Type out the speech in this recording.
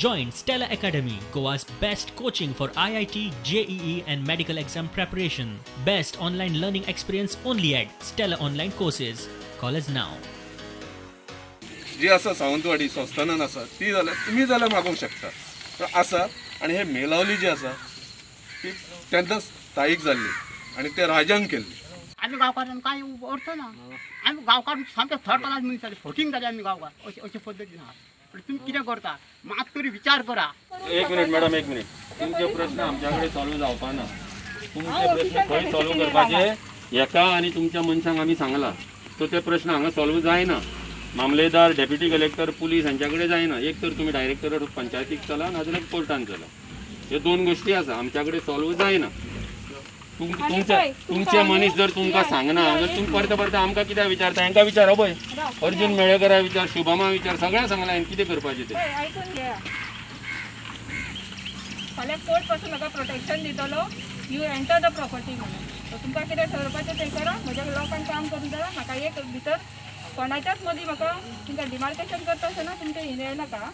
Join Stella Academy, Goa's best coaching for IIT, JEE, and medical exam preparation. Best online learning experience only at Stella Online Courses. Call us now. जी आसा सावंतवाडी संस्थानान आसा ती जाल्यार तुमी जाल्यार मागोवंक शकता पण आसा आनी हे मेलावली जी आसा ती तेन्ना स्थायीक जाल्ली आनी ते राजान केल्ली आम्ही गावकारांना काय अर्थ ना आम्ही गावकार सामके थर्ड क्लास मनीस फोटींग जाले आम्ही गावकार अशे अशे पद्दतीन आहा पण तुम्ही कितें करता? मात तरी विचार करा. एक मिनिट मॅडम एक मिनिट. तुमचे प्रश्न आमच्याकडे सॉल्व जावपा ना? तुमचे प्रश्न खंय सॉल्व करपाचे एका आनी तुमच्या मनशांक आमी सांगला. सो ते प्रश्न हांगा सॉल्व जायना मामलेदार डेप्युटी कलेक्टर पुलीस हांच्या कडेन जायना एक तर तुमी डायरेक्टर पंचायतीक चला नाजाल्यार कोर्टान चला. हे दोन गोश्टी आसा आमच्या कडेन सॉल्व जायना तुम- तुमचे तुमचे मनीस जर तुमकां सांगना जाल्यार तुमी परते परते आमकां कित्याक विचारता हांकां विचार पळय अर्जुन मेळेकरा विचार शुभमा विचार सगळ्यांक सांगला हांवें कितें करपाचें तें? पळय, ऐकून घ्या. फाल्यां कोर्टपासून म्हाका प्रोटेक्शन दितलो. यू एंटर द प्रॉपर्टी म्हणून. सो तुमकां कितें ठरपाचें तें करा. म्हज्या लोकांक काम करून द्या म्हाका एक भितर कोणाच्याच मदीं म्हाका तुमकां डिमार्केशन करता आसतना तुमचें हें येनाका